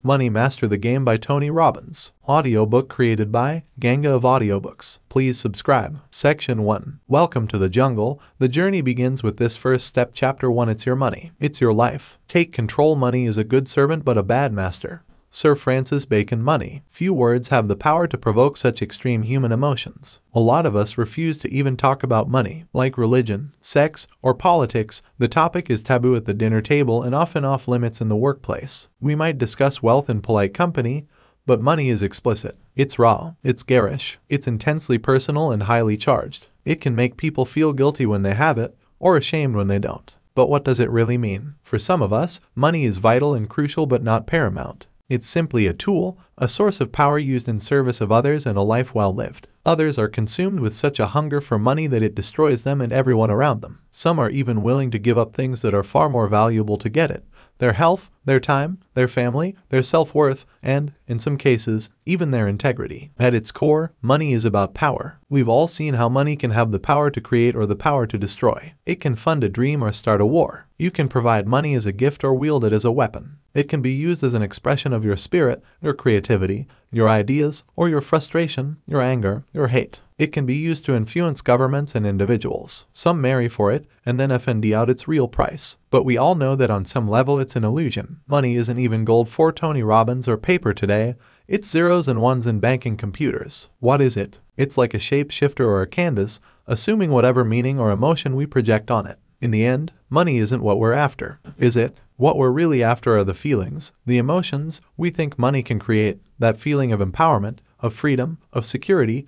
Money Master the Game by Tony Robbins. Audiobook created by Ganga of Audiobooks. Please subscribe. Section 1. Welcome to the jungle. The journey begins with this first step. Chapter 1 It's your money. It's your life. Take control. Money is a good servant but a bad master. Sir Francis Bacon Money. Few words have the power to provoke such extreme human emotions. A lot of us refuse to even talk about money, like religion, sex, or politics. The topic is taboo at the dinner table and often off limits in the workplace. We might discuss wealth in polite company, but money is explicit. It's raw, it's garish, it's intensely personal and highly charged. It can make people feel guilty when they have it, or ashamed when they don't. But what does it really mean? For some of us, money is vital and crucial but not paramount. It's simply a tool, a source of power used in service of others and a life well lived. Others are consumed with such a hunger for money that it destroys them and everyone around them. Some are even willing to give up things that are far more valuable to get it their health, their time, their family, their self worth, and, in some cases, even their integrity. At its core, money is about power. We've all seen how money can have the power to create or the power to destroy. It can fund a dream or start a war. You can provide money as a gift or wield it as a weapon. It can be used as an expression of your spirit, your creativity, your ideas, or your frustration, your anger, your hate. It can be used to influence governments and individuals. Some marry for it and then FND out its real price. But we all know that on some level it's an illusion. Money isn't even gold for Tony Robbins or paper today. It's zeros and ones in banking computers. What is it? It's like a shapeshifter or a canvas, assuming whatever meaning or emotion we project on it. In the end, money isn't what we're after, is it? What we're really after are the feelings, the emotions we think money can create, that feeling of empowerment, of freedom, of security,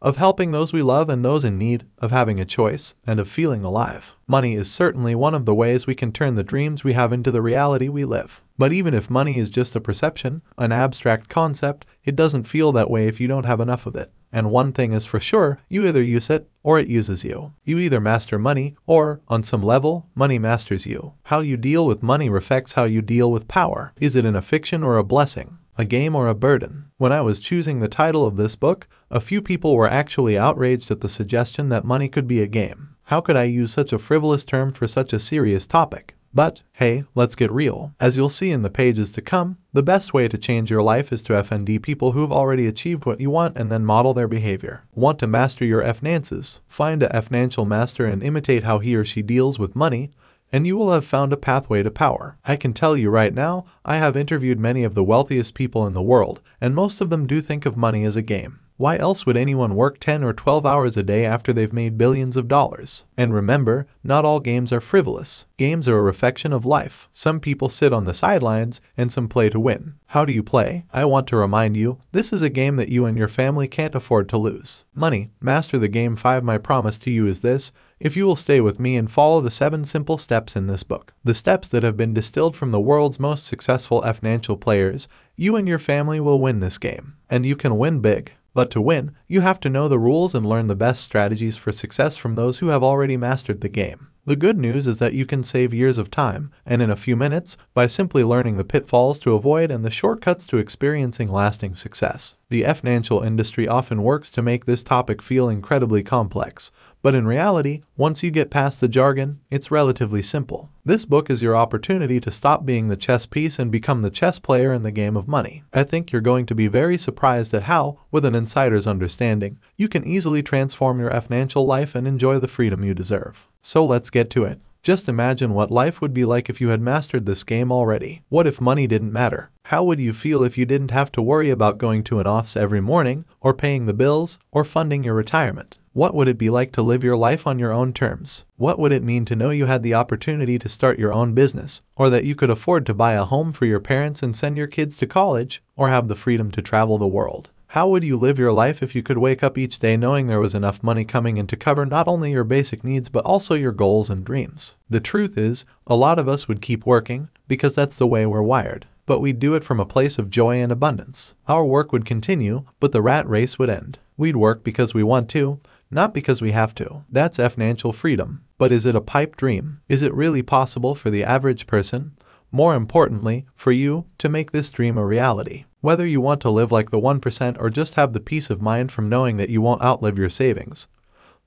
of helping those we love and those in need, of having a choice, and of feeling alive. Money is certainly one of the ways we can turn the dreams we have into the reality we live. But even if money is just a perception, an abstract concept, it doesn't feel that way if you don't have enough of it. And one thing is for sure, you either use it or it uses you. You either master money or, on some level, money masters you. How you deal with money reflects how you deal with power. Is it in a fiction or a blessing? A game or a burden? When I was choosing the title of this book, a few people were actually outraged at the suggestion that money could be a game. How could I use such a frivolous term for such a serious topic? But, hey, let's get real. As you'll see in the pages to come, the best way to change your life is to FND people who've already achieved what you want and then model their behavior. Want to master your finances? Find a financial master and imitate how he or she deals with money, and you will have found a pathway to power. I can tell you right now, I have interviewed many of the wealthiest people in the world, and most of them do think of money as a game. Why else would anyone work 10 or 12 hours a day after they've made billions of dollars? And remember, not all games are frivolous. Games are a reflection of life. Some people sit on the sidelines and some play to win. How do you play? I want to remind you, this is a game that you and your family can't afford to lose. Money, master the game 5 my promise to you is this, if you will stay with me and follow the seven simple steps in this book. The steps that have been distilled from the world's most successful financial players, you and your family will win this game. And you can win big. But to win, you have to know the rules and learn the best strategies for success from those who have already mastered the game. The good news is that you can save years of time, and in a few minutes, by simply learning the pitfalls to avoid and the shortcuts to experiencing lasting success. The financial industry often works to make this topic feel incredibly complex, but in reality, once you get past the jargon, it's relatively simple. This book is your opportunity to stop being the chess piece and become the chess player in the game of money. I think you're going to be very surprised at how, with an insider's understanding, you can easily transform your financial life and enjoy the freedom you deserve. So let's get to it. Just imagine what life would be like if you had mastered this game already. What if money didn't matter? How would you feel if you didn't have to worry about going to an office every morning, or paying the bills, or funding your retirement? What would it be like to live your life on your own terms? What would it mean to know you had the opportunity to start your own business, or that you could afford to buy a home for your parents and send your kids to college, or have the freedom to travel the world? How would you live your life if you could wake up each day knowing there was enough money coming in to cover not only your basic needs but also your goals and dreams? The truth is, a lot of us would keep working because that's the way we're wired. But we'd do it from a place of joy and abundance. Our work would continue, but the rat race would end. We'd work because we want to, not because we have to. That's financial freedom. But is it a pipe dream? Is it really possible for the average person, more importantly, for you, to make this dream a reality? Whether you want to live like the 1% or just have the peace of mind from knowing that you won't outlive your savings,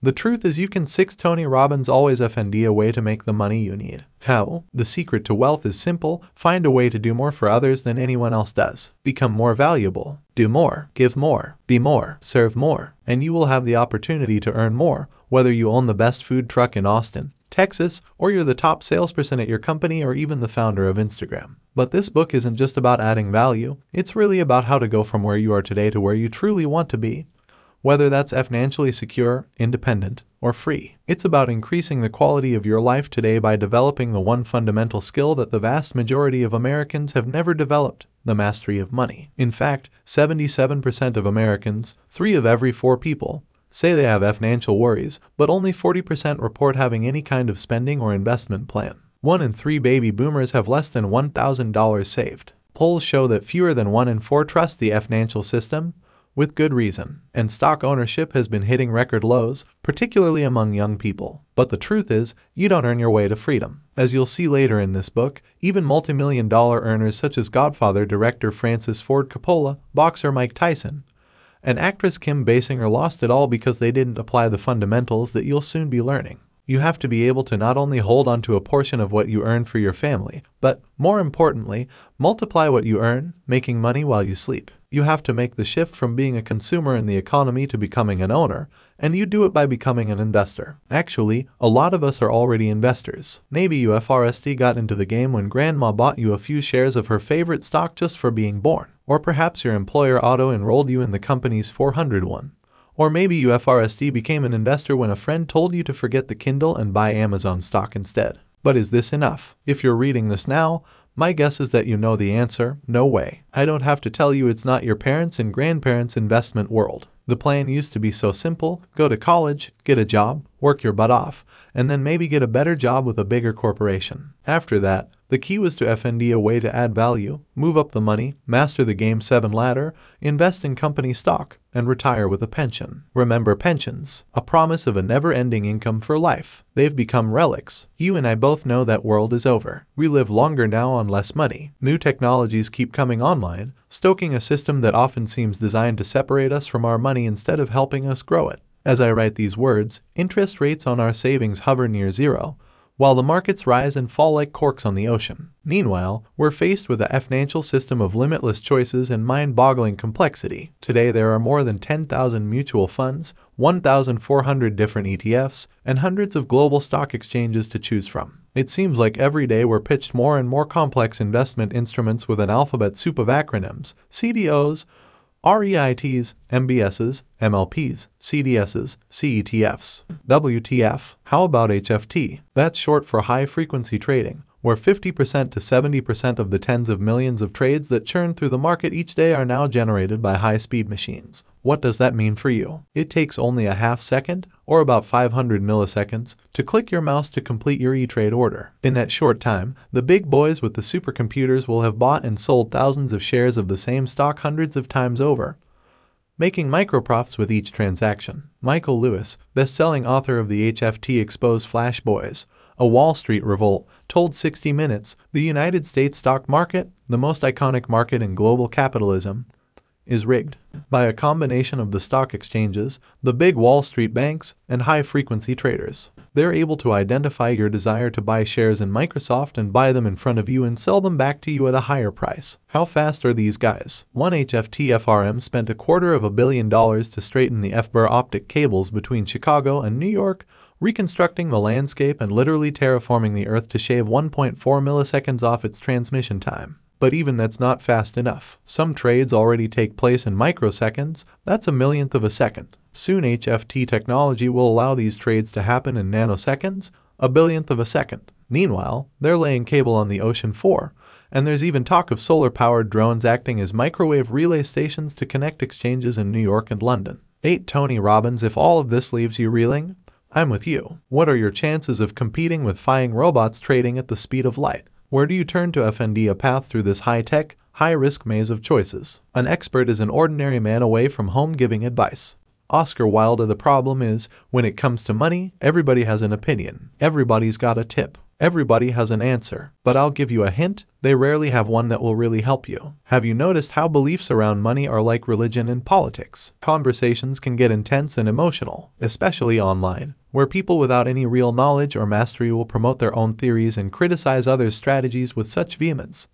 The truth is you can 6 Tony Robbins always FND a way to make the money you need. How? The secret to wealth is simple. Find a way to do more for others than anyone else does. Become more valuable. Do more. Give more. Be more. Serve more. And you will have the opportunity to earn more, whether you own the best food truck in Austin, Texas, or you're the top salesperson at your company or even the founder of Instagram. But this book isn't just about adding value, it's really about how to go from where you are today to where you truly want to be. Whether that's financially secure, independent, or free. It's about increasing the quality of your life today by developing the one fundamental skill that the vast majority of Americans have never developed the mastery of money. In fact, 77% of Americans, three of every four people, say they have financial worries, but only 40% report having any kind of spending or investment plan. One in three baby boomers have less than $1,000 saved. Polls show that fewer than one in four trust the financial system, with good reason, and stock ownership has been hitting record lows, particularly among young people. But the truth is, you don't earn your way to freedom. As you'll see later in this book, even multi-million dollar earners such as Godfather director Francis Ford Coppola, boxer Mike Tyson, and actress Kim Basinger lost it all because they didn't apply the fundamentals that you'll soon be learning. You have to be able to not only hold on to a portion of what you earn for your family, but, more importantly, multiply what you earn, making money while you sleep. You have to make the shift from being a consumer in the economy to becoming an owner, and you do it by becoming an investor. Actually, a lot of us are already investors. Maybe you FRST got into the game when grandma bought you a few shares of her favorite stock just for being born. Or perhaps your employer auto-enrolled you in the company's 401. Or maybe UFRSD became an investor when a friend told you to forget the Kindle and buy Amazon stock instead. But is this enough? If you're reading this now, my guess is that you know the answer, no way. I don't have to tell you it's not your parents' and grandparents' investment world. The plan used to be so simple, go to college, get a job, work your butt off, and then maybe get a better job with a bigger corporation. After that, the key was to FND a way to add value, move up the money, master the Game 7 ladder, invest in company stock, and retire with a pension. Remember pensions, a promise of a never-ending income for life. They've become relics. You and I both know that world is over. We live longer now on less money. New technologies keep coming online, stoking a system that often seems designed to separate us from our money instead of helping us grow it. As I write these words, interest rates on our savings hover near zero, while the markets rise and fall like corks on the ocean. Meanwhile, we're faced with a financial system of limitless choices and mind-boggling complexity. Today there are more than 10,000 mutual funds, 1,400 different ETFs, and hundreds of global stock exchanges to choose from. It seems like every day we're pitched more and more complex investment instruments with an alphabet soup of acronyms, CDOs, REITs, MBSs, MLPs, CDSs, CETFs. WTF? How about HFT? That's short for high frequency trading, where 50% to 70% of the tens of millions of trades that churn through the market each day are now generated by high speed machines. What does that mean for you? It takes only a half second, or about 500 milliseconds, to click your mouse to complete your E-Trade order. In that short time, the big boys with the supercomputers will have bought and sold thousands of shares of the same stock hundreds of times over, making microprofits with each transaction. Michael Lewis, best-selling author of the HFT Exposed Flash Boys, a Wall Street revolt, told 60 Minutes, the United States stock market, the most iconic market in global capitalism, is rigged by a combination of the stock exchanges, the big Wall Street banks, and high frequency traders. They're able to identify your desire to buy shares in Microsoft and buy them in front of you and sell them back to you at a higher price. How fast are these guys? One HFT FRM spent a quarter of a billion dollars to straighten the FBUR optic cables between Chicago and New York, reconstructing the landscape and literally terraforming the Earth to shave 1.4 milliseconds off its transmission time. But even that's not fast enough. Some trades already take place in microseconds, that's a millionth of a second. Soon HFT technology will allow these trades to happen in nanoseconds, a billionth of a second. Meanwhile, they're laying cable on the ocean floor, and there's even talk of solar-powered drones acting as microwave relay stations to connect exchanges in New York and London. 8 Tony Robbins if all of this leaves you reeling, I'm with you. What are your chances of competing with flying robots trading at the speed of light? Where do you turn to FND a path through this high-tech, high-risk maze of choices? An expert is an ordinary man away from home giving advice. Oscar Wilde the problem is, when it comes to money, everybody has an opinion. Everybody's got a tip. Everybody has an answer, but I'll give you a hint they rarely have one that will really help you. Have you noticed how beliefs around money are like religion and politics? Conversations can get intense and emotional, especially online, where people without any real knowledge or mastery will promote their own theories and criticize others' strategies with such vehemence,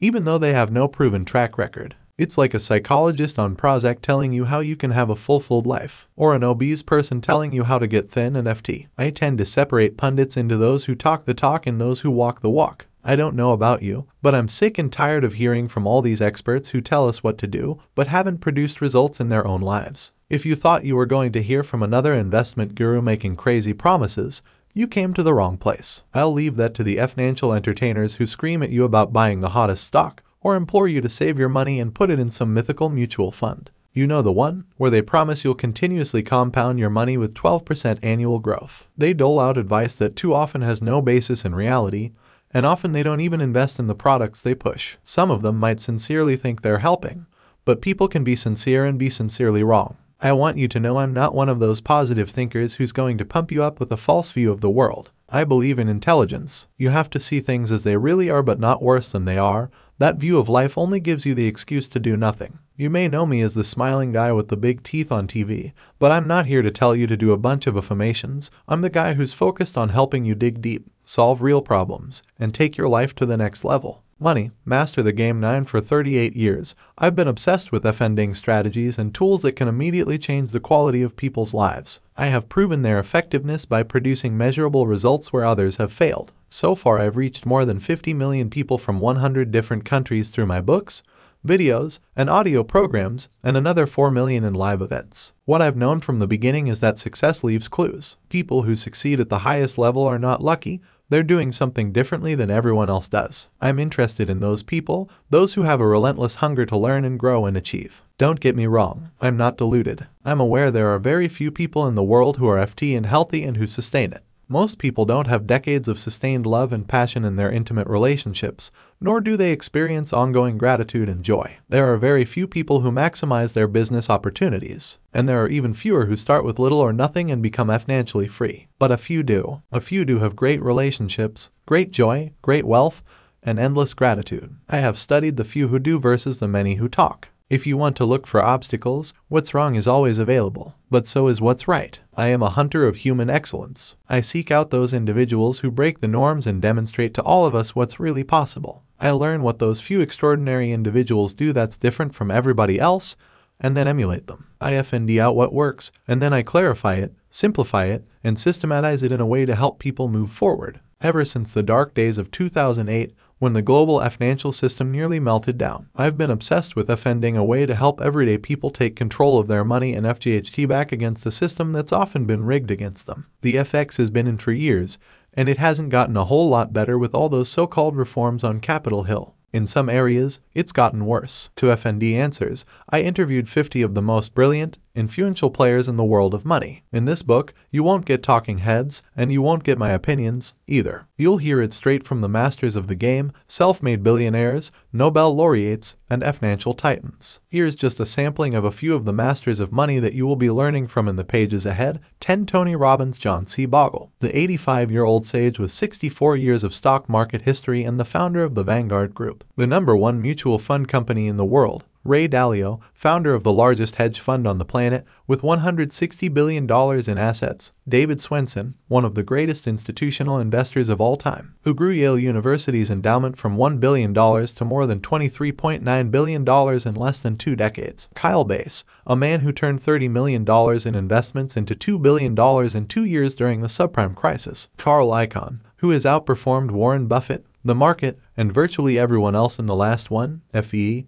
even though they have no proven track record. It's like a psychologist on Prozac telling you how you can have a fulfilled life, or an obese person telling you how to get thin and FT. I tend to separate pundits into those who talk the talk and those who walk the walk. I don't know about you, but I'm sick and tired of hearing from all these experts who tell us what to do, but haven't produced results in their own lives. If you thought you were going to hear from another investment guru making crazy promises, you came to the wrong place. I'll leave that to the financial entertainers who scream at you about buying the hottest stock, or implore you to save your money and put it in some mythical mutual fund. You know the one, where they promise you'll continuously compound your money with 12% annual growth. They dole out advice that too often has no basis in reality, and often they don't even invest in the products they push. Some of them might sincerely think they're helping, but people can be sincere and be sincerely wrong. I want you to know I'm not one of those positive thinkers who's going to pump you up with a false view of the world. I believe in intelligence. You have to see things as they really are but not worse than they are, that view of life only gives you the excuse to do nothing. You may know me as the smiling guy with the big teeth on TV, but I'm not here to tell you to do a bunch of affirmations. I'm the guy who's focused on helping you dig deep, solve real problems, and take your life to the next level. Money, master the game 9 for 38 years. I've been obsessed with FNDing strategies and tools that can immediately change the quality of people's lives. I have proven their effectiveness by producing measurable results where others have failed. So far, I've reached more than 50 million people from 100 different countries through my books, videos, and audio programs, and another 4 million in live events. What I've known from the beginning is that success leaves clues. People who succeed at the highest level are not lucky, they're doing something differently than everyone else does. I'm interested in those people, those who have a relentless hunger to learn and grow and achieve. Don't get me wrong, I'm not deluded. I'm aware there are very few people in the world who are FT and healthy and who sustain it. Most people don't have decades of sustained love and passion in their intimate relationships, nor do they experience ongoing gratitude and joy. There are very few people who maximize their business opportunities, and there are even fewer who start with little or nothing and become financially free. But a few do. A few do have great relationships, great joy, great wealth, and endless gratitude. I have studied the few who do versus the many who talk. If you want to look for obstacles, what's wrong is always available, but so is what's right. I am a hunter of human excellence. I seek out those individuals who break the norms and demonstrate to all of us what's really possible. I learn what those few extraordinary individuals do that's different from everybody else, and then emulate them. I FND out what works, and then I clarify it, simplify it, and systematize it in a way to help people move forward. Ever since the dark days of 2008, when the global financial system nearly melted down. I've been obsessed with finding a way to help everyday people take control of their money and FGHT back against a system that's often been rigged against them. The FX has been in for years, and it hasn't gotten a whole lot better with all those so-called reforms on Capitol Hill. In some areas, it's gotten worse. To FND Answers, I interviewed 50 of the most brilliant, influential players in the world of money. In this book, you won't get talking heads, and you won't get my opinions either. You'll hear it straight from the masters of the game, self-made billionaires, Nobel laureates, and financial titans. Here's just a sampling of a few of the masters of money that you will be learning from in the pages ahead. 10 Tony Robbins John C. Bogle, the 85-year-old sage with 64 years of stock market history and the founder of the Vanguard Group, the number one mutual fund company in the world, Ray Dalio, founder of the largest hedge fund on the planet with $160 billion in assets, David Swensen, one of the greatest institutional investors of all time, who grew Yale University's endowment from $1 billion to more than $23.9 billion in less than two decades, Kyle Bass, a man who turned $30 million in investments into $2 billion in two years during the subprime crisis, Carl Icahn, who has outperformed Warren Buffett, the market, and virtually everyone else in the last one, FEE,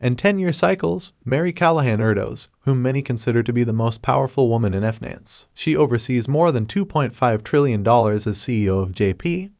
and 10 year cycles, Mary Callahan Erdoes, whom many consider to be the most powerful woman in finance. She oversees more than $2.5 trillion as CEO of JP,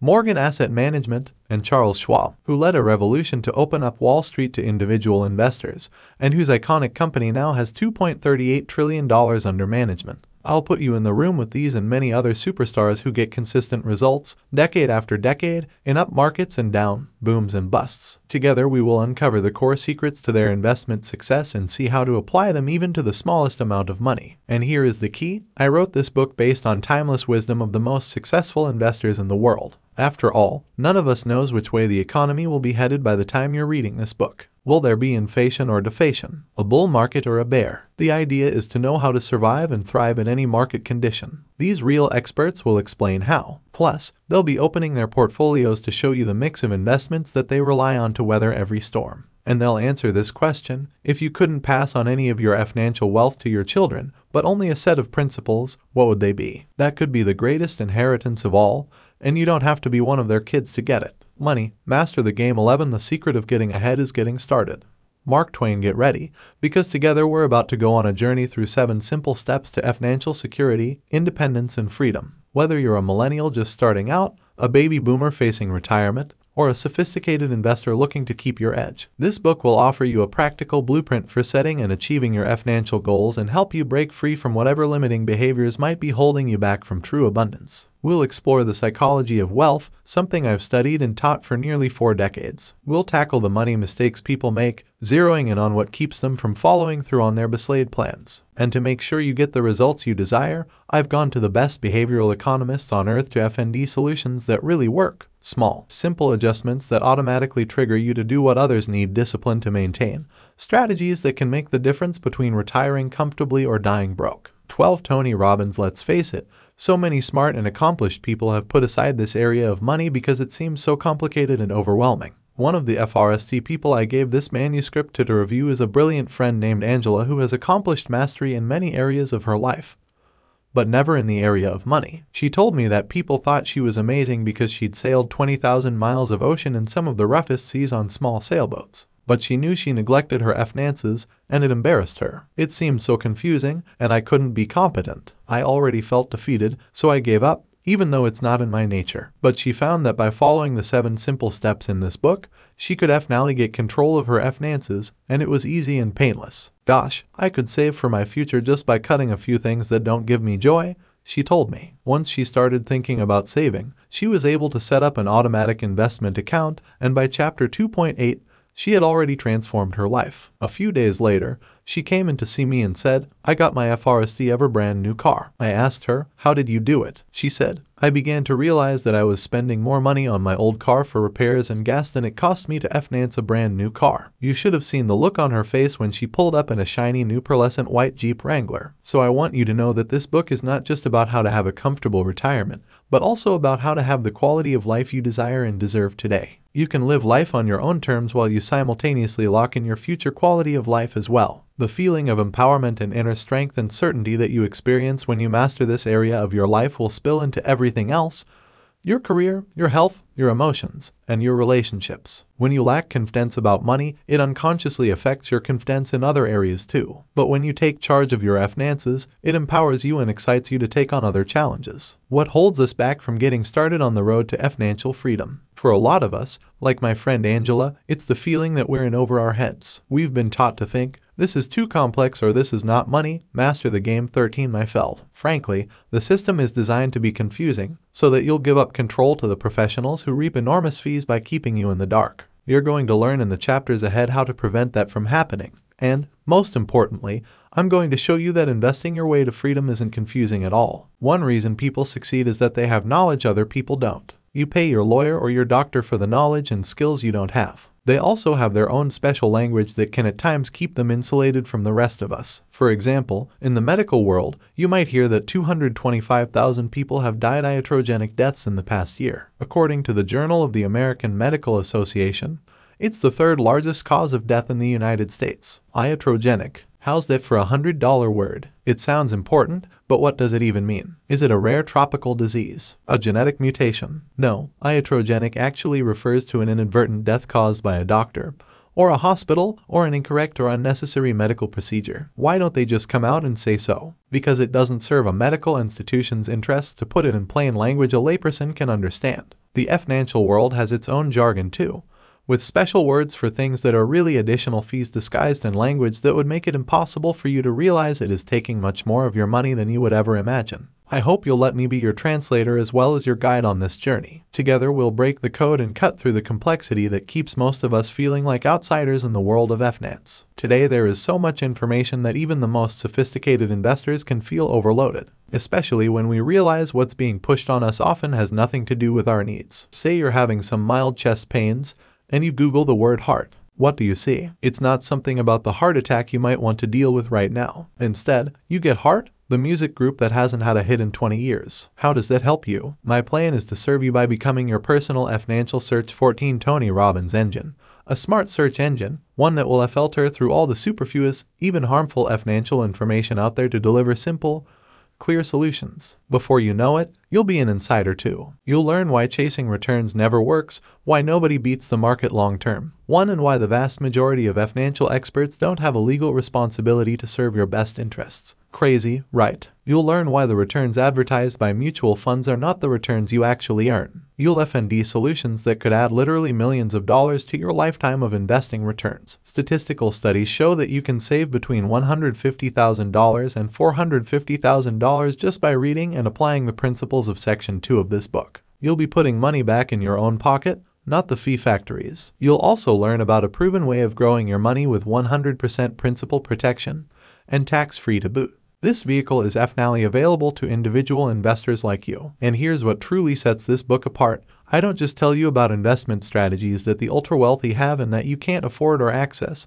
Morgan Asset Management, and Charles Schwab, who led a revolution to open up Wall Street to individual investors, and whose iconic company now has $2.38 trillion under management. I'll put you in the room with these and many other superstars who get consistent results, decade after decade, in up markets and down, booms and busts. Together we will uncover the core secrets to their investment success and see how to apply them even to the smallest amount of money. And here is the key. I wrote this book based on timeless wisdom of the most successful investors in the world. After all, none of us knows which way the economy will be headed by the time you're reading this book. Will there be inflation or deflation, a bull market or a bear? The idea is to know how to survive and thrive in any market condition. These real experts will explain how. Plus, they'll be opening their portfolios to show you the mix of investments that they rely on to weather every storm. And they'll answer this question if you couldn't pass on any of your financial wealth to your children, but only a set of principles, what would they be? That could be the greatest inheritance of all, and you don't have to be one of their kids to get it. Money, master the game 11. The secret of getting ahead is getting started. Mark Twain, get ready, because together we're about to go on a journey through seven simple steps to financial security, independence, and freedom. Whether you're a millennial just starting out, a baby boomer facing retirement, or a sophisticated investor looking to keep your edge. This book will offer you a practical blueprint for setting and achieving your financial goals and help you break free from whatever limiting behaviors might be holding you back from true abundance. We'll explore the psychology of wealth, something I've studied and taught for nearly four decades. We'll tackle the money mistakes people make, zeroing in on what keeps them from following through on their beslaid plans. And to make sure you get the results you desire, I've gone to the best behavioral economists on earth to FND solutions that really work. Small, simple adjustments that automatically trigger you to do what others need discipline to maintain. Strategies that can make the difference between retiring comfortably or dying broke. 12 Tony Robbins Let's face it, so many smart and accomplished people have put aside this area of money because it seems so complicated and overwhelming. One of the FRST people I gave this manuscript to to review is a brilliant friend named Angela who has accomplished mastery in many areas of her life, but never in the area of money. She told me that people thought she was amazing because she'd sailed 20,000 miles of ocean in some of the roughest seas on small sailboats but she knew she neglected her finances and it embarrassed her. It seemed so confusing and I couldn't be competent. I already felt defeated, so I gave up, even though it's not in my nature. But she found that by following the seven simple steps in this book, she could finally get control of her finances, and it was easy and painless. Gosh, I could save for my future just by cutting a few things that don't give me joy, she told me. Once she started thinking about saving, she was able to set up an automatic investment account, and by chapter 2.8, she had already transformed her life. A few days later, she came in to see me and said, I got my FRST ever brand new car. I asked her, How did you do it? She said, I began to realize that I was spending more money on my old car for repairs and gas than it cost me to finance a brand new car. You should have seen the look on her face when she pulled up in a shiny new pearlescent white Jeep Wrangler. So I want you to know that this book is not just about how to have a comfortable retirement, but also about how to have the quality of life you desire and deserve today. You can live life on your own terms while you simultaneously lock in your future quality of life as well. The feeling of empowerment and inner strength and certainty that you experience when you master this area of your life will spill into everything else your career, your health, your emotions, and your relationships. When you lack confidence about money, it unconsciously affects your confidence in other areas too. But when you take charge of your finances, it empowers you and excites you to take on other challenges. What holds us back from getting started on the road to financial freedom? For a lot of us, like my friend Angela, it's the feeling that we're in over our heads. We've been taught to think, this is too complex or this is not money, master the game 13 my felt. Frankly, the system is designed to be confusing, so that you'll give up control to the professionals who reap enormous fees by keeping you in the dark. You're going to learn in the chapters ahead how to prevent that from happening. And, most importantly, I'm going to show you that investing your way to freedom isn't confusing at all. One reason people succeed is that they have knowledge other people don't. You pay your lawyer or your doctor for the knowledge and skills you don't have. They also have their own special language that can at times keep them insulated from the rest of us. For example, in the medical world, you might hear that 225,000 people have died iatrogenic deaths in the past year. According to the Journal of the American Medical Association, it's the third largest cause of death in the United States. Iatrogenic How's that for a $100 word? It sounds important, but what does it even mean? Is it a rare tropical disease? A genetic mutation? No, iatrogenic actually refers to an inadvertent death caused by a doctor, or a hospital, or an incorrect or unnecessary medical procedure. Why don't they just come out and say so? Because it doesn't serve a medical institution's interests to put it in plain language a layperson can understand. The financial world has its own jargon too. With special words for things that are really additional fees disguised in language that would make it impossible for you to realize it is taking much more of your money than you would ever imagine. I hope you'll let me be your translator as well as your guide on this journey. Together, we'll break the code and cut through the complexity that keeps most of us feeling like outsiders in the world of FNANCE. Today, there is so much information that even the most sophisticated investors can feel overloaded, especially when we realize what's being pushed on us often has nothing to do with our needs. Say you're having some mild chest pains, and you Google the word heart. What do you see? It's not something about the heart attack you might want to deal with right now. Instead, you get heart the music group that hasn't had a hit in 20 years. How does that help you? My plan is to serve you by becoming your personal financial search 14 Tony Robbins engine. A smart search engine, one that will filter through all the superfluous, even harmful financial information out there to deliver simple, clear solutions. Before you know it, you'll be an insider too. You'll learn why chasing returns never works, why nobody beats the market long term, one and why the vast majority of financial experts don't have a legal responsibility to serve your best interests. Crazy, right? You'll learn why the returns advertised by mutual funds are not the returns you actually earn. You'll FND solutions that could add literally millions of dollars to your lifetime of investing returns. Statistical studies show that you can save between $150,000 and $450,000 just by reading and applying the principles of Section 2 of this book. You'll be putting money back in your own pocket, not the fee factories. You'll also learn about a proven way of growing your money with 100% principal protection and tax-free to boot. This vehicle is finally available to individual investors like you. And here's what truly sets this book apart. I don't just tell you about investment strategies that the ultra wealthy have and that you can't afford or access.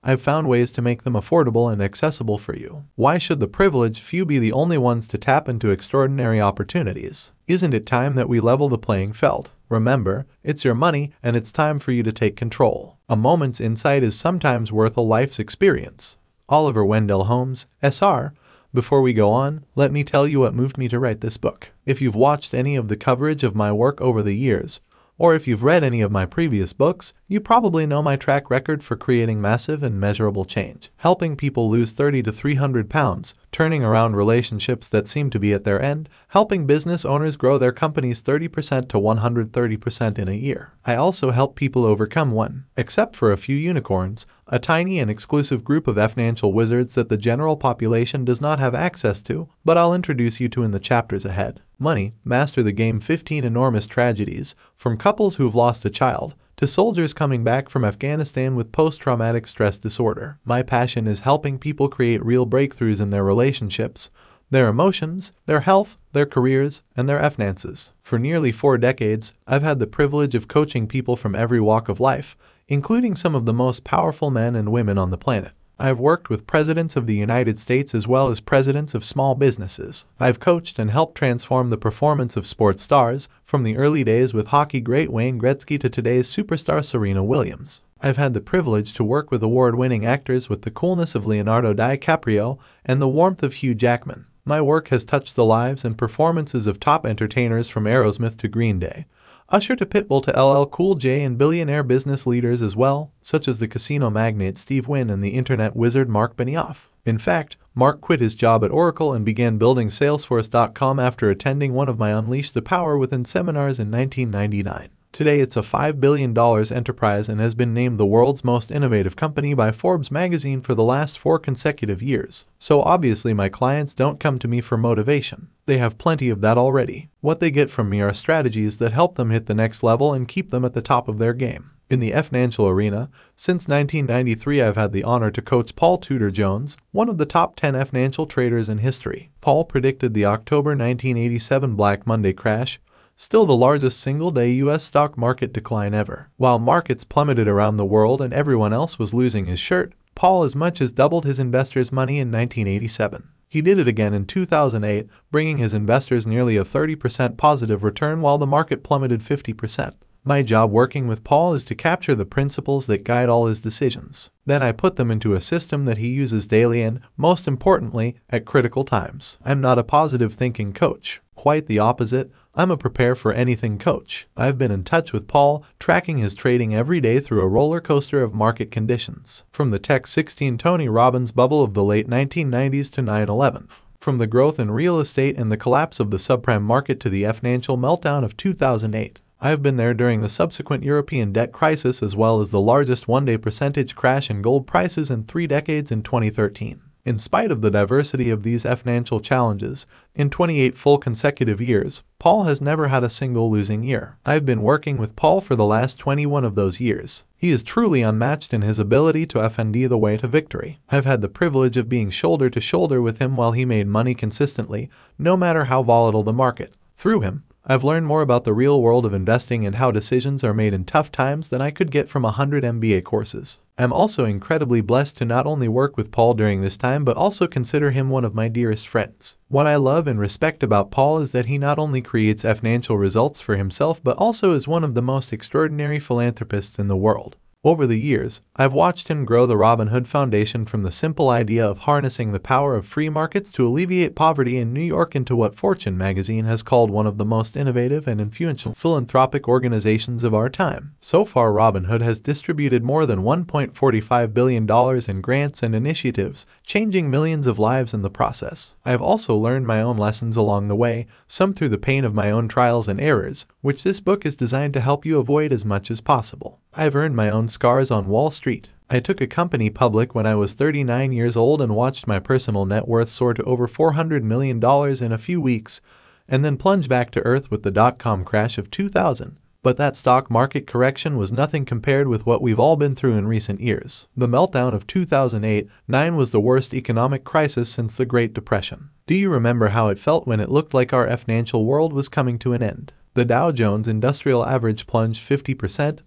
I've found ways to make them affordable and accessible for you. Why should the privileged few be the only ones to tap into extraordinary opportunities? Isn't it time that we level the playing field? Remember, it's your money and it's time for you to take control. A moment's insight is sometimes worth a life's experience. Oliver Wendell Holmes, SR. Before we go on, let me tell you what moved me to write this book. If you've watched any of the coverage of my work over the years, or if you've read any of my previous books, you probably know my track record for creating massive and measurable change, helping people lose 30 to 300 pounds, turning around relationships that seem to be at their end, helping business owners grow their companies 30% to 130% in a year. I also help people overcome one, except for a few unicorns, a tiny and exclusive group of financial wizards that the general population does not have access to, but I'll introduce you to in the chapters ahead. Money, Master the Game 15 Enormous Tragedies, from couples who've lost a child, to soldiers coming back from Afghanistan with post-traumatic stress disorder. My passion is helping people create real breakthroughs in their relationships, their emotions, their health, their careers, and their finances. For nearly four decades, I've had the privilege of coaching people from every walk of life, including some of the most powerful men and women on the planet. I've worked with presidents of the United States as well as presidents of small businesses. I've coached and helped transform the performance of sports stars, from the early days with hockey great Wayne Gretzky to today's superstar Serena Williams. I've had the privilege to work with award-winning actors with the coolness of Leonardo DiCaprio and the warmth of Hugh Jackman. My work has touched the lives and performances of top entertainers from Aerosmith to Green Day, Usher to Pitbull to LL Cool J and billionaire business leaders as well, such as the casino magnate Steve Wynn and the internet wizard Marc Benioff. In fact, Marc quit his job at Oracle and began building Salesforce.com after attending one of my Unleash the Power Within seminars in 1999. Today, it's a $5 billion enterprise and has been named the world's most innovative company by Forbes magazine for the last four consecutive years. So obviously my clients don't come to me for motivation. They have plenty of that already. What they get from me are strategies that help them hit the next level and keep them at the top of their game. In the financial arena, since 1993 I've had the honor to coach Paul Tudor Jones, one of the top 10 financial traders in history. Paul predicted the October 1987 Black Monday crash, still the largest single-day U.S. stock market decline ever. While markets plummeted around the world and everyone else was losing his shirt, Paul as much as doubled his investors' money in 1987. He did it again in 2008, bringing his investors nearly a 30% positive return while the market plummeted 50%. My job working with Paul is to capture the principles that guide all his decisions. Then I put them into a system that he uses daily and, most importantly, at critical times. I'm not a positive thinking coach. Quite the opposite, I'm a prepare for anything coach. I've been in touch with Paul, tracking his trading every day through a roller coaster of market conditions. From the Tech 16 Tony Robbins bubble of the late 1990s to 9-11. From the growth in real estate and the collapse of the subprime market to the financial meltdown of 2008. I have been there during the subsequent European debt crisis as well as the largest one-day percentage crash in gold prices in three decades in 2013. In spite of the diversity of these financial challenges, in 28 full consecutive years, Paul has never had a single losing year. I've been working with Paul for the last 21 of those years. He is truly unmatched in his ability to FND the way to victory. I've had the privilege of being shoulder to shoulder with him while he made money consistently, no matter how volatile the market. Through him, I've learned more about the real world of investing and how decisions are made in tough times than I could get from a 100 MBA courses. I'm also incredibly blessed to not only work with Paul during this time but also consider him one of my dearest friends. What I love and respect about Paul is that he not only creates financial results for himself but also is one of the most extraordinary philanthropists in the world. Over the years, I've watched him grow the Robin Hood Foundation from the simple idea of harnessing the power of free markets to alleviate poverty in New York into what Fortune magazine has called one of the most innovative and influential philanthropic organizations of our time. So far, Robin Hood has distributed more than $1.45 billion in grants and initiatives, changing millions of lives in the process. I have also learned my own lessons along the way, some through the pain of my own trials and errors, which this book is designed to help you avoid as much as possible. I've earned my own scars on Wall Street. I took a company public when I was 39 years old and watched my personal net worth soar to over $400 million in a few weeks, and then plunge back to earth with the dot-com crash of 2000. But that stock market correction was nothing compared with what we've all been through in recent years. The meltdown of 2008-9 was the worst economic crisis since the Great Depression. Do you remember how it felt when it looked like our financial world was coming to an end? The Dow Jones Industrial Average plunged 50%,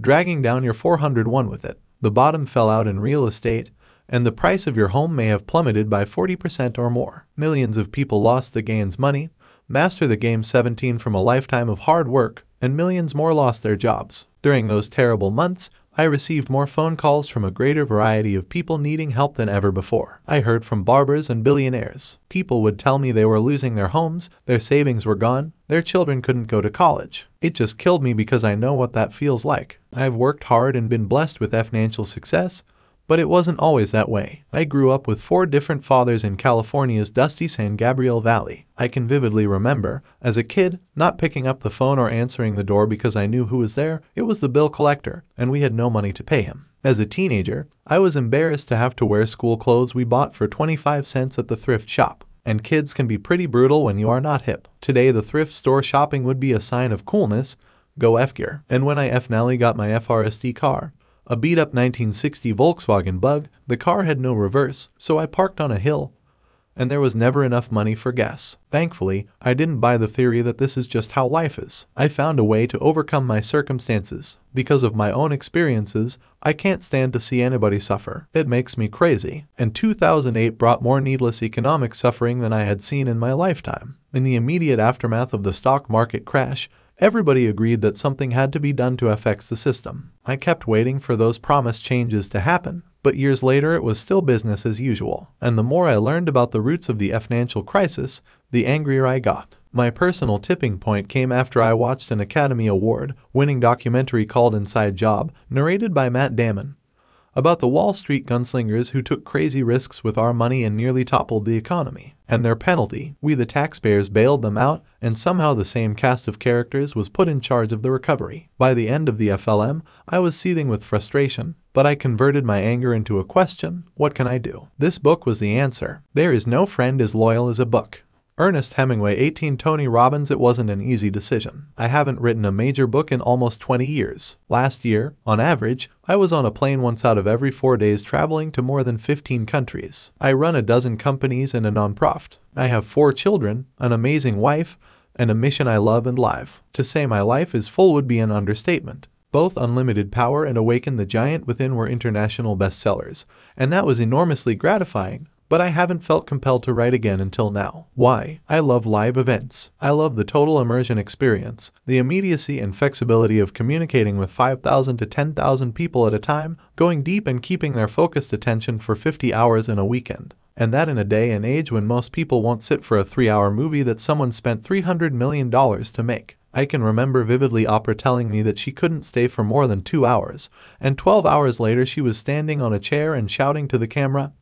dragging down your 401 with it. The bottom fell out in real estate, and the price of your home may have plummeted by 40% or more. Millions of people lost the gains money, master the game 17 from a lifetime of hard work, and millions more lost their jobs. During those terrible months, I received more phone calls from a greater variety of people needing help than ever before. I heard from barbers and billionaires. People would tell me they were losing their homes, their savings were gone, their children couldn't go to college. It just killed me because I know what that feels like. I've worked hard and been blessed with financial success, but it wasn't always that way. I grew up with four different fathers in California's dusty San Gabriel Valley. I can vividly remember, as a kid, not picking up the phone or answering the door because I knew who was there. It was the bill collector, and we had no money to pay him. As a teenager, I was embarrassed to have to wear school clothes we bought for 25 cents at the thrift shop. And kids can be pretty brutal when you are not hip. Today, the thrift store shopping would be a sign of coolness, go F gear. And when I F Nelly got my FRSD car, a beat up 1960 Volkswagen Bug, the car had no reverse, so I parked on a hill, and there was never enough money for gas. Thankfully, I didn't buy the theory that this is just how life is. I found a way to overcome my circumstances. Because of my own experiences, I can't stand to see anybody suffer. It makes me crazy. And 2008 brought more needless economic suffering than I had seen in my lifetime. In the immediate aftermath of the stock market crash, Everybody agreed that something had to be done to affect the system. I kept waiting for those promised changes to happen, but years later it was still business as usual. And the more I learned about the roots of the financial crisis, the angrier I got. My personal tipping point came after I watched an Academy Award winning documentary called Inside Job, narrated by Matt Damon about the Wall Street gunslingers who took crazy risks with our money and nearly toppled the economy. And their penalty, we the taxpayers bailed them out, and somehow the same cast of characters was put in charge of the recovery. By the end of the FLM, I was seething with frustration, but I converted my anger into a question, what can I do? This book was the answer. There is no friend as loyal as a book. Ernest Hemingway 18 Tony Robbins It wasn't an easy decision. I haven't written a major book in almost 20 years. Last year, on average, I was on a plane once out of every four days traveling to more than 15 countries. I run a dozen companies and a nonprofit. I have four children, an amazing wife, and a mission I love and live. To say my life is full would be an understatement. Both Unlimited Power and Awaken the Giant Within were international bestsellers, and that was enormously gratifying but I haven't felt compelled to write again until now. Why? I love live events. I love the total immersion experience, the immediacy and flexibility of communicating with 5,000 to 10,000 people at a time, going deep and keeping their focused attention for 50 hours in a weekend. And that in a day and age when most people won't sit for a three hour movie that someone spent $300 million to make. I can remember vividly Oprah telling me that she couldn't stay for more than two hours, and 12 hours later she was standing on a chair and shouting to the camera,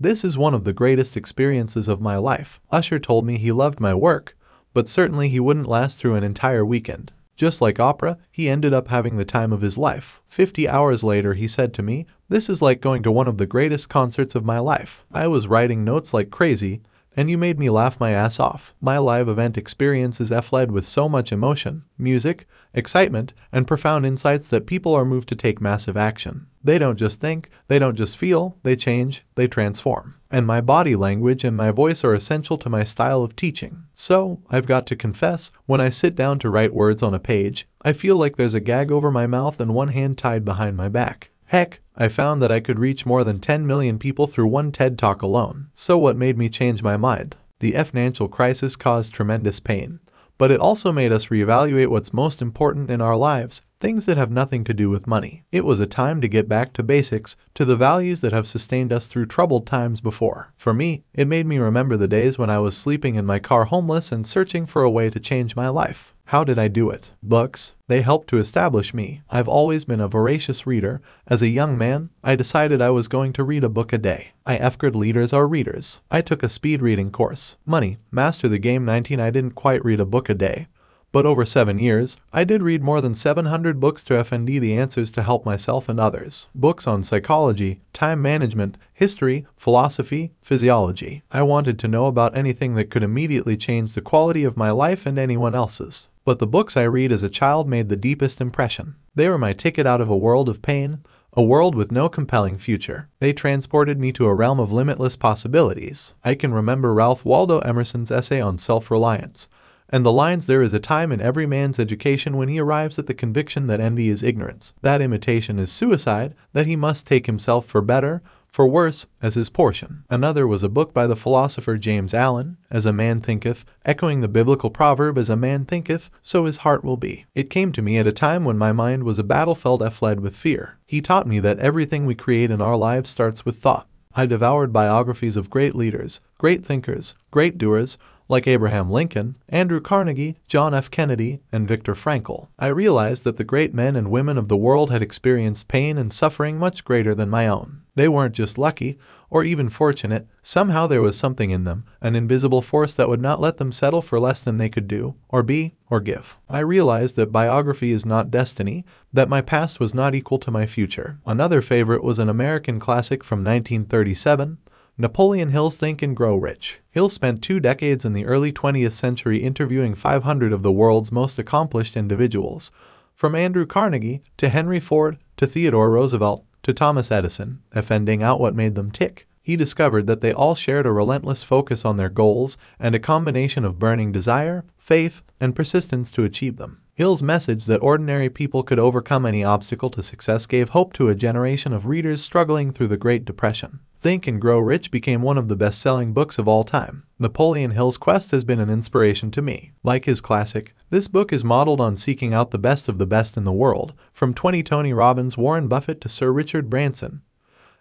this is one of the greatest experiences of my life. Usher told me he loved my work, but certainly he wouldn't last through an entire weekend. Just like Oprah, he ended up having the time of his life. 50 hours later, he said to me, This is like going to one of the greatest concerts of my life. I was writing notes like crazy, and you made me laugh my ass off. My live event experience is F-led with so much emotion, music, excitement, and profound insights that people are moved to take massive action. They don't just think, they don't just feel, they change, they transform. And my body language and my voice are essential to my style of teaching. So, I've got to confess, when I sit down to write words on a page, I feel like there's a gag over my mouth and one hand tied behind my back. Heck, I found that I could reach more than 10 million people through one TED Talk alone. So what made me change my mind? The financial crisis caused tremendous pain, but it also made us reevaluate what's most important in our lives, things that have nothing to do with money. It was a time to get back to basics, to the values that have sustained us through troubled times before. For me, it made me remember the days when I was sleeping in my car homeless and searching for a way to change my life. How did I do it? Books. They helped to establish me. I've always been a voracious reader. As a young man, I decided I was going to read a book a day. I FGRD leaders are readers. I took a speed reading course. Money. Master the Game 19 I didn't quite read a book a day. But over seven years, I did read more than 700 books to FND the answers to help myself and others. Books on psychology, time management, history, philosophy, physiology. I wanted to know about anything that could immediately change the quality of my life and anyone else's. But the books I read as a child made the deepest impression. They were my ticket out of a world of pain, a world with no compelling future. They transported me to a realm of limitless possibilities. I can remember Ralph Waldo Emerson's essay on self-reliance, and the lines there is a time in every man's education when he arrives at the conviction that envy is ignorance, that imitation is suicide, that he must take himself for better, for worse as his portion. Another was a book by the philosopher James Allen, As a Man Thinketh, echoing the biblical proverb, As a man thinketh, so his heart will be. It came to me at a time when my mind was a battlefield fled with fear. He taught me that everything we create in our lives starts with thought. I devoured biographies of great leaders, great thinkers, great doers, like Abraham Lincoln, Andrew Carnegie, John F. Kennedy, and Viktor Frankl. I realized that the great men and women of the world had experienced pain and suffering much greater than my own. They weren't just lucky, or even fortunate, somehow there was something in them, an invisible force that would not let them settle for less than they could do, or be, or give. I realized that biography is not destiny, that my past was not equal to my future. Another favorite was an American classic from 1937, Napoleon Hill's Think and Grow Rich. Hill spent two decades in the early 20th century interviewing 500 of the world's most accomplished individuals, from Andrew Carnegie to Henry Ford to Theodore Roosevelt to Thomas Edison, offending out what made them tick. He discovered that they all shared a relentless focus on their goals and a combination of burning desire, faith, and persistence to achieve them. Hill's message that ordinary people could overcome any obstacle to success gave hope to a generation of readers struggling through the Great Depression. Think and Grow Rich became one of the best-selling books of all time. Napoleon Hill's quest has been an inspiration to me. Like his classic, this book is modeled on seeking out the best of the best in the world, from 20 Tony Robbins, Warren Buffett to Sir Richard Branson,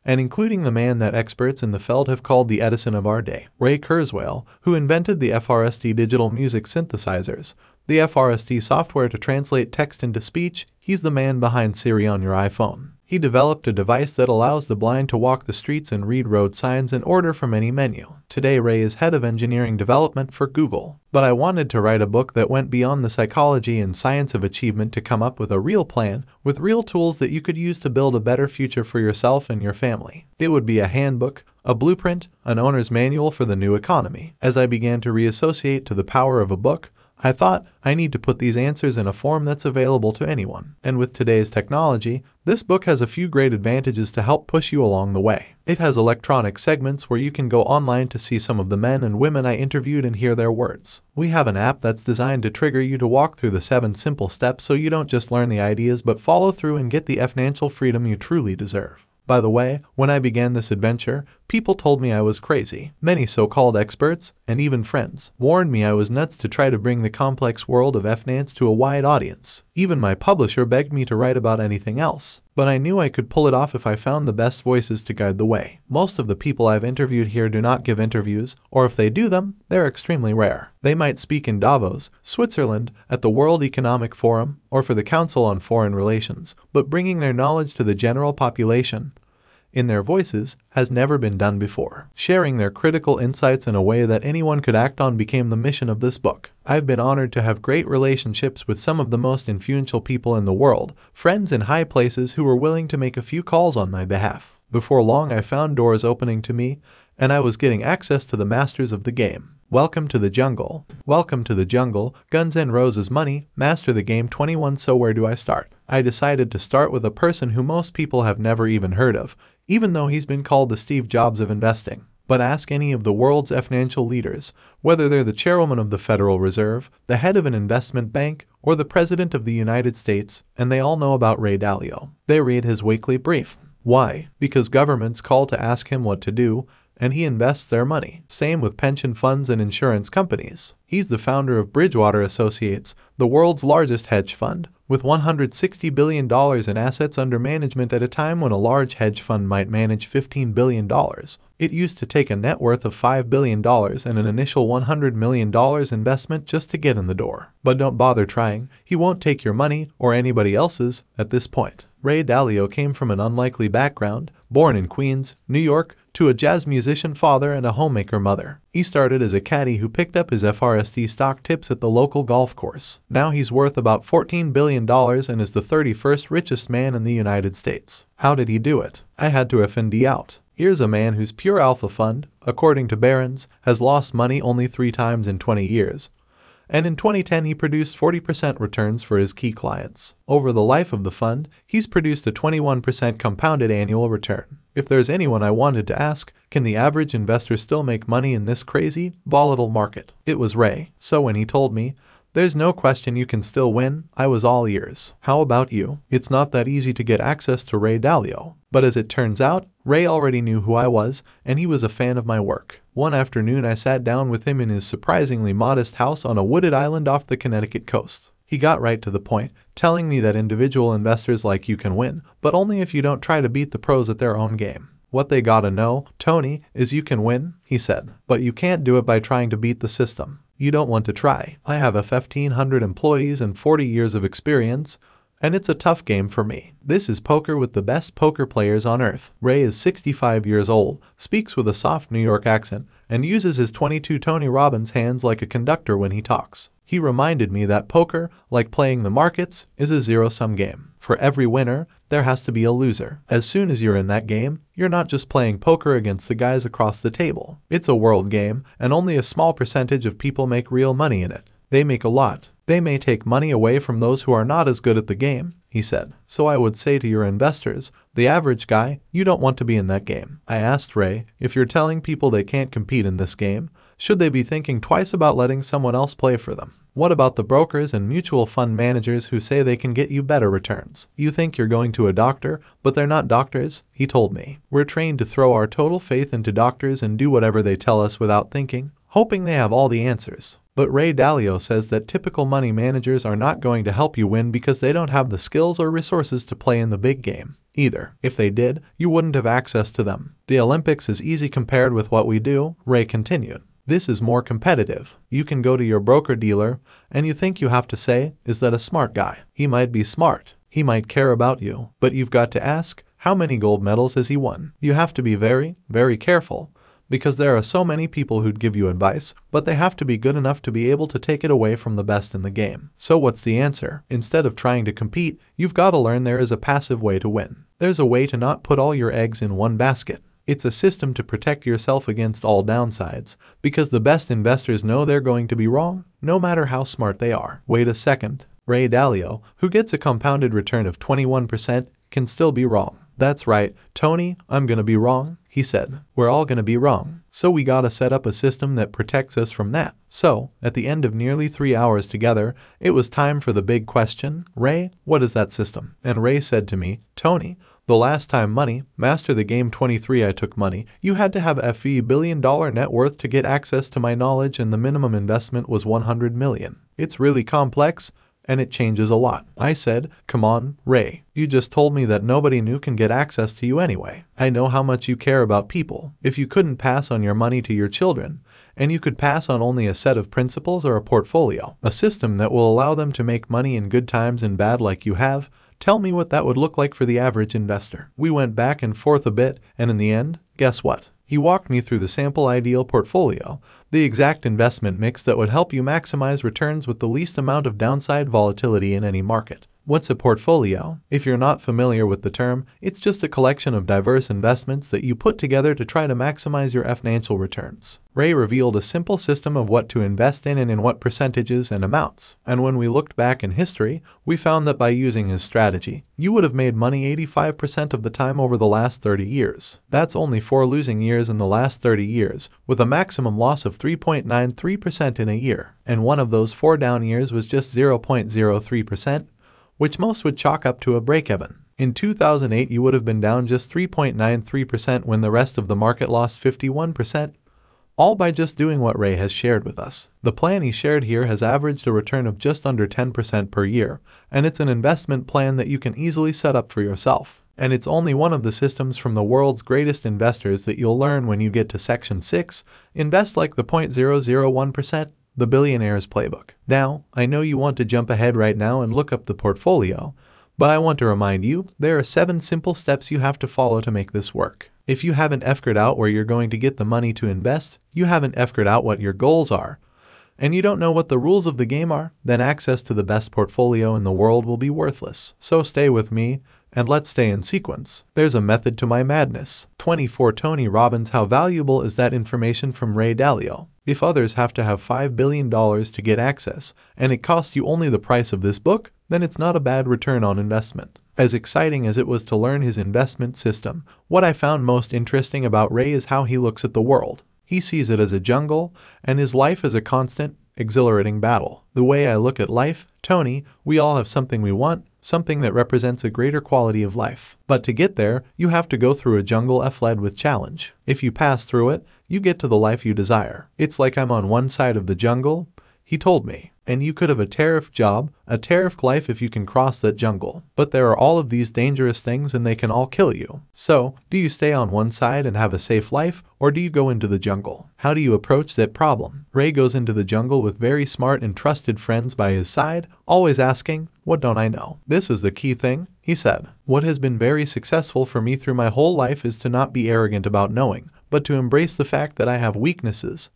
and including the man that experts in the field have called the Edison of our day, Ray Kurzweil, who invented the FRST digital music synthesizers, the FRST software to translate text into speech, he's the man behind Siri on your iPhone. He developed a device that allows the blind to walk the streets and read road signs and order from any menu. Today, Ray is head of engineering development for Google. But I wanted to write a book that went beyond the psychology and science of achievement to come up with a real plan with real tools that you could use to build a better future for yourself and your family. It would be a handbook, a blueprint, an owner's manual for the new economy. As I began to reassociate to the power of a book, I thought I need to put these answers in a form that's available to anyone. And with today's technology, this book has a few great advantages to help push you along the way. It has electronic segments where you can go online to see some of the men and women I interviewed and hear their words. We have an app that's designed to trigger you to walk through the seven simple steps so you don't just learn the ideas but follow through and get the financial freedom you truly deserve. By the way, when I began this adventure, people told me I was crazy. Many so-called experts, and even friends, warned me I was nuts to try to bring the complex world of finance to a wide audience. Even my publisher begged me to write about anything else. But I knew I could pull it off if I found the best voices to guide the way. Most of the people I've interviewed here do not give interviews, or if they do them, they're extremely rare. They might speak in Davos, Switzerland, at the World Economic Forum, or for the Council on Foreign Relations, but bringing their knowledge to the general population in their voices has never been done before. Sharing their critical insights in a way that anyone could act on became the mission of this book. I've been honored to have great relationships with some of the most influential people in the world, friends in high places who were willing to make a few calls on my behalf. Before long, I found doors opening to me, and I was getting access to the masters of the game. Welcome to the jungle. Welcome to the jungle. Guns N' Roses money. Master the game 21 so where do I start? I decided to start with a person who most people have never even heard of, even though he's been called the Steve Jobs of investing. But ask any of the world's financial leaders, whether they're the chairwoman of the Federal Reserve, the head of an investment bank, or the President of the United States, and they all know about Ray Dalio. They read his weekly brief. Why? Because governments call to ask him what to do, and he invests their money. Same with pension funds and insurance companies. He's the founder of Bridgewater Associates, the world's largest hedge fund, with $160 billion in assets under management at a time when a large hedge fund might manage $15 billion. It used to take a net worth of $5 billion and an initial $100 million investment just to get in the door. But don't bother trying, he won't take your money or anybody else's at this point. Ray Dalio came from an unlikely background, born in Queens, New York, to a jazz musician father and a homemaker mother. He started as a caddy who picked up his FRST stock tips at the local golf course. Now he's worth about $14 billion and is the 31st richest man in the United States. How did he do it? I had to FND out. Here's a man whose pure alpha fund, according to Barron's, has lost money only three times in 20 years, and in 2010 he produced 40% returns for his key clients. Over the life of the fund, he's produced a 21% compounded annual return. If there's anyone I wanted to ask, can the average investor still make money in this crazy, volatile market? It was Ray. So when he told me, there's no question you can still win. I was all ears. How about you? It's not that easy to get access to Ray Dalio. But as it turns out, Ray already knew who I was, and he was a fan of my work. One afternoon I sat down with him in his surprisingly modest house on a wooded island off the Connecticut coast. He got right to the point, telling me that individual investors like you can win, but only if you don't try to beat the pros at their own game. What they gotta know, Tony, is you can win, he said, but you can't do it by trying to beat the system you don't want to try. I have a 1500 employees and 40 years of experience, and it's a tough game for me. This is poker with the best poker players on earth. Ray is 65 years old, speaks with a soft New York accent, and uses his 22 Tony Robbins hands like a conductor when he talks. He reminded me that poker, like playing the markets, is a zero-sum game. For every winner, there has to be a loser. As soon as you're in that game, you're not just playing poker against the guys across the table. It's a world game, and only a small percentage of people make real money in it. They make a lot. They may take money away from those who are not as good at the game, he said. So I would say to your investors, the average guy, you don't want to be in that game. I asked Ray, if you're telling people they can't compete in this game, should they be thinking twice about letting someone else play for them? What about the brokers and mutual fund managers who say they can get you better returns? You think you're going to a doctor, but they're not doctors? He told me. We're trained to throw our total faith into doctors and do whatever they tell us without thinking, hoping they have all the answers. But Ray Dalio says that typical money managers are not going to help you win because they don't have the skills or resources to play in the big game. Either. If they did, you wouldn't have access to them. The Olympics is easy compared with what we do, Ray continued. This is more competitive. You can go to your broker dealer and you think you have to say, is that a smart guy? He might be smart. He might care about you. But you've got to ask, how many gold medals has he won? You have to be very, very careful because there are so many people who'd give you advice, but they have to be good enough to be able to take it away from the best in the game. So what's the answer? Instead of trying to compete, you've got to learn there is a passive way to win. There's a way to not put all your eggs in one basket. It's a system to protect yourself against all downsides, because the best investors know they're going to be wrong, no matter how smart they are. Wait a second. Ray Dalio, who gets a compounded return of 21%, can still be wrong. That's right, Tony, I'm gonna be wrong, he said. We're all gonna be wrong. So we gotta set up a system that protects us from that. So, at the end of nearly three hours together, it was time for the big question, Ray, what is that system? And Ray said to me, Tony, the last time money, Master the Game 23 I took money, you had to have a FE billion dollar net worth to get access to my knowledge and the minimum investment was 100 million. It's really complex and it changes a lot. I said, come on, Ray, you just told me that nobody new can get access to you anyway. I know how much you care about people. If you couldn't pass on your money to your children, and you could pass on only a set of principles or a portfolio, a system that will allow them to make money in good times and bad like you have, Tell me what that would look like for the average investor. We went back and forth a bit, and in the end, guess what? He walked me through the sample ideal portfolio, the exact investment mix that would help you maximize returns with the least amount of downside volatility in any market. What's a portfolio? If you're not familiar with the term, it's just a collection of diverse investments that you put together to try to maximize your financial returns. Ray revealed a simple system of what to invest in and in what percentages and amounts. And when we looked back in history, we found that by using his strategy, you would have made money 85% of the time over the last 30 years. That's only four losing years in the last 30 years, with a maximum loss of 3.93% in a year. And one of those four down years was just 0.03%, which most would chalk up to a break-even. In 2008, you would have been down just 3.93% when the rest of the market lost 51%, all by just doing what Ray has shared with us. The plan he shared here has averaged a return of just under 10% per year, and it's an investment plan that you can easily set up for yourself. And it's only one of the systems from the world's greatest investors that you'll learn when you get to Section 6, Invest Like the 0.001%, the Billionaire's Playbook. Now, I know you want to jump ahead right now and look up the portfolio, but I want to remind you there are seven simple steps you have to follow to make this work. If you haven't efforted out where you're going to get the money to invest, you haven't efforted out what your goals are, and you don't know what the rules of the game are, then access to the best portfolio in the world will be worthless. So stay with me and let's stay in sequence. There's a method to my madness. 24 Tony Robbins How valuable is that information from Ray Dalio? If others have to have $5 billion to get access, and it costs you only the price of this book, then it's not a bad return on investment. As exciting as it was to learn his investment system, what I found most interesting about Ray is how he looks at the world. He sees it as a jungle, and his life as a constant, exhilarating battle. The way I look at life, Tony, we all have something we want, something that represents a greater quality of life. But to get there, you have to go through a jungle fled with challenge. If you pass through it, you get to the life you desire. It's like I'm on one side of the jungle, he told me, and you could have a tariff job, a tariff life if you can cross that jungle. But there are all of these dangerous things and they can all kill you. So, do you stay on one side and have a safe life, or do you go into the jungle? How do you approach that problem? Ray goes into the jungle with very smart and trusted friends by his side, always asking, what don't I know? This is the key thing, he said. What has been very successful for me through my whole life is to not be arrogant about knowing, but to embrace the fact that I have weaknesses,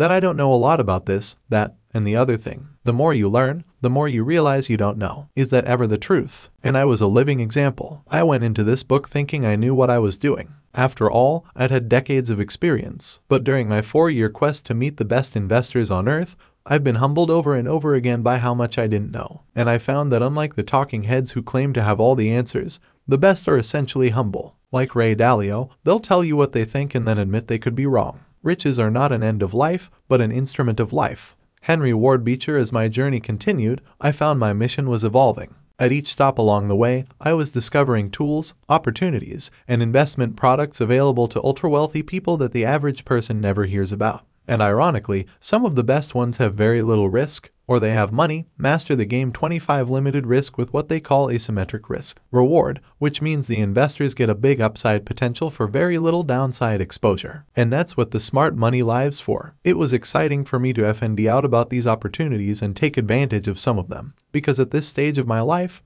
that I don't know a lot about this, that, and the other thing. The more you learn, the more you realize you don't know. Is that ever the truth? And I was a living example. I went into this book thinking I knew what I was doing. After all, I'd had decades of experience. But during my four-year quest to meet the best investors on earth, I've been humbled over and over again by how much I didn't know. And I found that unlike the talking heads who claim to have all the answers, the best are essentially humble. Like Ray Dalio, they'll tell you what they think and then admit they could be wrong. Riches are not an end of life, but an instrument of life. Henry Ward Beecher, as my journey continued, I found my mission was evolving. At each stop along the way, I was discovering tools, opportunities, and investment products available to ultra-wealthy people that the average person never hears about. And ironically, some of the best ones have very little risk, or they have money, master the game 25 limited risk with what they call asymmetric risk reward, which means the investors get a big upside potential for very little downside exposure. And that's what the smart money lives for. It was exciting for me to FND out about these opportunities and take advantage of some of them, because at this stage of my life,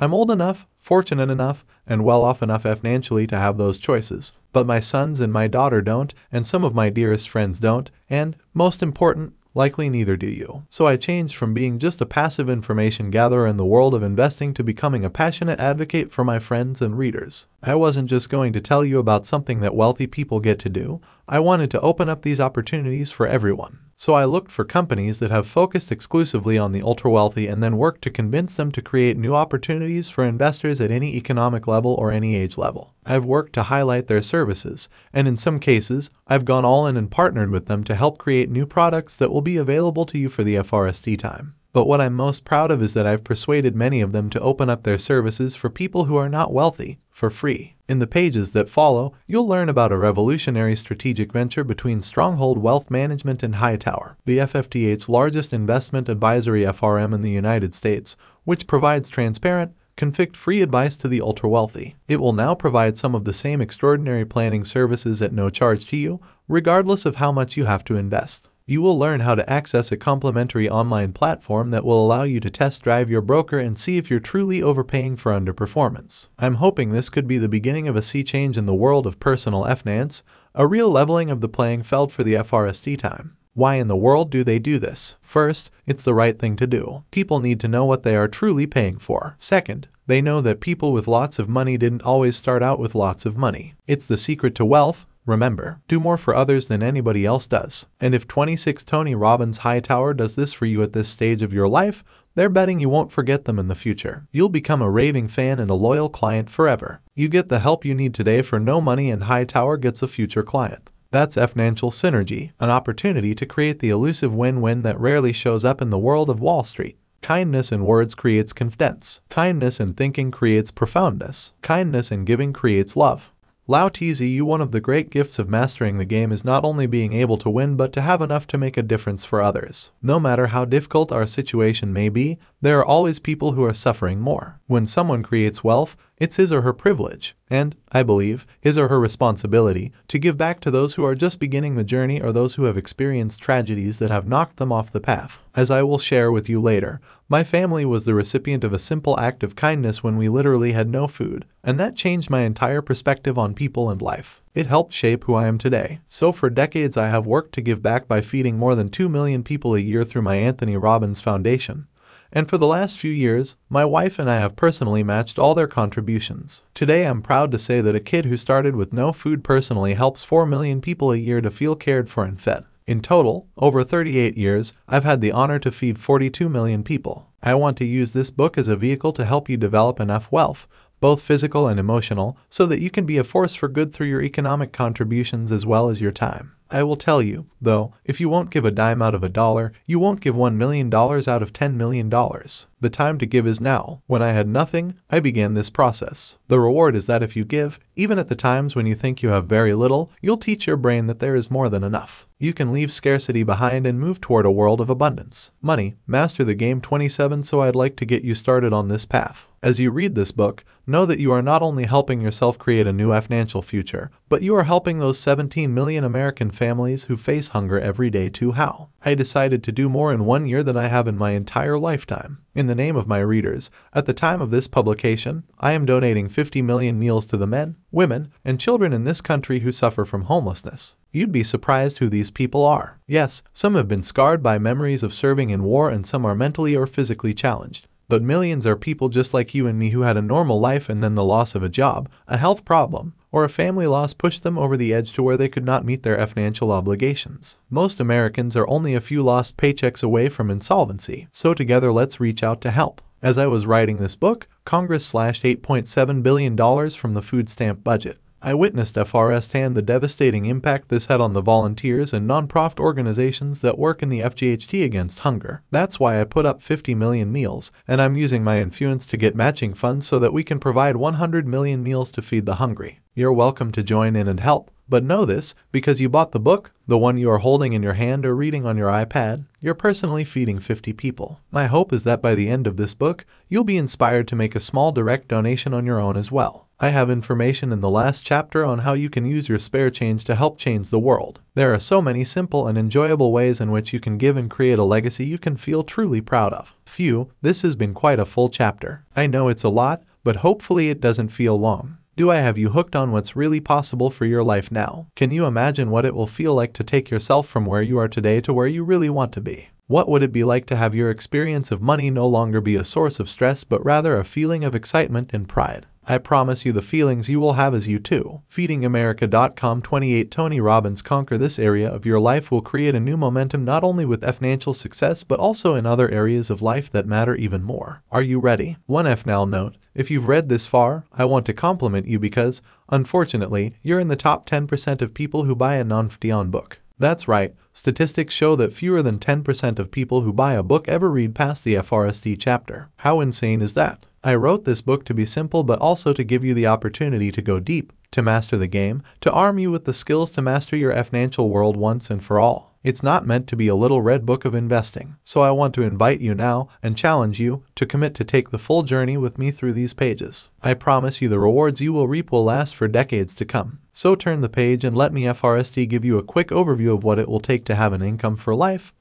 I'm old enough, fortunate enough, and well off enough financially to have those choices. But my sons and my daughter don't, and some of my dearest friends don't, and, most important, Likely neither do you. So I changed from being just a passive information gatherer in the world of investing to becoming a passionate advocate for my friends and readers. I wasn't just going to tell you about something that wealthy people get to do, I wanted to open up these opportunities for everyone. So I looked for companies that have focused exclusively on the ultra wealthy and then worked to convince them to create new opportunities for investors at any economic level or any age level. I've worked to highlight their services, and in some cases, I've gone all in and partnered with them to help create new products that will be available to you for the FRST time. But what I'm most proud of is that I've persuaded many of them to open up their services for people who are not wealthy, for free. In the pages that follow, you'll learn about a revolutionary strategic venture between Stronghold Wealth Management and Hightower, the FFTH's largest investment advisory FRM in the United States, which provides transparent, convict-free advice to the ultra-wealthy. It will now provide some of the same extraordinary planning services at no charge to you, regardless of how much you have to invest. You will learn how to access a complimentary online platform that will allow you to test drive your broker and see if you're truly overpaying for underperformance. I'm hoping this could be the beginning of a sea change in the world of personal finance, a real leveling of the playing field for the FRST time. Why in the world do they do this? First, it's the right thing to do. People need to know what they are truly paying for. Second, they know that people with lots of money didn't always start out with lots of money. It's the secret to wealth. Remember, do more for others than anybody else does. And if 26 Tony Robbins Hightower does this for you at this stage of your life, they're betting you won't forget them in the future. You'll become a raving fan and a loyal client forever. You get the help you need today for no money and Hightower gets a future client. That's financial synergy, an opportunity to create the elusive win-win that rarely shows up in the world of Wall Street. Kindness in words creates confidence. Kindness in thinking creates profoundness. Kindness in giving creates love. Lao Tzu you one of the great gifts of mastering the game is not only being able to win but to have enough to make a difference for others. No matter how difficult our situation may be, there are always people who are suffering more. When someone creates wealth, it's his or her privilege, and, I believe, his or her responsibility, to give back to those who are just beginning the journey or those who have experienced tragedies that have knocked them off the path. As I will share with you later, my family was the recipient of a simple act of kindness when we literally had no food, and that changed my entire perspective on people and life. It helped shape who I am today. So for decades I have worked to give back by feeding more than 2 million people a year through my Anthony Robbins Foundation. And for the last few years, my wife and I have personally matched all their contributions. Today I'm proud to say that a kid who started with no food personally helps 4 million people a year to feel cared for and fed. In total, over 38 years, I've had the honor to feed 42 million people. I want to use this book as a vehicle to help you develop enough wealth, both physical and emotional, so that you can be a force for good through your economic contributions as well as your time. I will tell you, though, if you won't give a dime out of a dollar, you won't give $1 million out of $10 million. The time to give is now. When I had nothing, I began this process. The reward is that if you give, even at the times when you think you have very little, you'll teach your brain that there is more than enough. You can leave scarcity behind and move toward a world of abundance. Money, Master the Game 27 so I'd like to get you started on this path. As you read this book, know that you are not only helping yourself create a new financial future, but you are helping those 17 million American families who face hunger every day too. How? I decided to do more in one year than I have in my entire lifetime. In the name of my readers, at the time of this publication, I am donating 50 million meals to the men, women, and children in this country who suffer from homelessness. You'd be surprised who these people are. Yes, some have been scarred by memories of serving in war and some are mentally or physically challenged. But millions are people just like you and me who had a normal life and then the loss of a job, a health problem, or a family loss pushed them over the edge to where they could not meet their financial obligations. Most Americans are only a few lost paychecks away from insolvency, so together let's reach out to help. As I was writing this book, Congress slashed $8.7 billion from the food stamp budget. I witnessed firsthand the devastating impact this had on the volunteers and nonprofit organizations that work in the FGHT against hunger. That's why I put up 50 million meals, and I'm using my influence to get matching funds so that we can provide 100 million meals to feed the hungry. You're welcome to join in and help. But know this, because you bought the book, the one you are holding in your hand or reading on your iPad, you're personally feeding 50 people. My hope is that by the end of this book, you'll be inspired to make a small direct donation on your own as well. I have information in the last chapter on how you can use your spare change to help change the world. There are so many simple and enjoyable ways in which you can give and create a legacy you can feel truly proud of. Phew, this has been quite a full chapter. I know it's a lot, but hopefully it doesn't feel long. Do I have you hooked on what's really possible for your life now? Can you imagine what it will feel like to take yourself from where you are today to where you really want to be? What would it be like to have your experience of money no longer be a source of stress but rather a feeling of excitement and pride? I promise you the feelings you will have as you too. FeedingAmerica.com 28 Tony Robbins Conquer this area of your life will create a new momentum not only with financial success but also in other areas of life that matter even more. Are you ready? One FNAL note. If you've read this far, I want to compliment you because, unfortunately, you're in the top 10% of people who buy a non-FDION book. That's right, statistics show that fewer than 10% of people who buy a book ever read past the FRST chapter. How insane is that? I wrote this book to be simple but also to give you the opportunity to go deep, to master the game, to arm you with the skills to master your financial world once and for all. It's not meant to be a little red book of investing, so I want to invite you now and challenge you to commit to take the full journey with me through these pages. I promise you the rewards you will reap will last for decades to come. So turn the page and let me FRST give you a quick overview of what it will take to have an income for life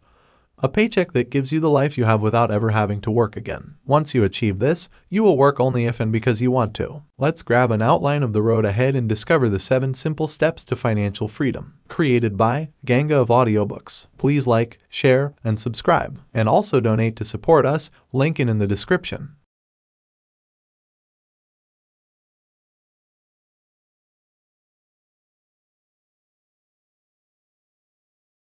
a paycheck that gives you the life you have without ever having to work again. Once you achieve this, you will work only if and because you want to. Let's grab an outline of the road ahead and discover the 7 simple steps to financial freedom. Created by Ganga of Audiobooks. Please like, share, and subscribe. And also donate to support us, link in the description.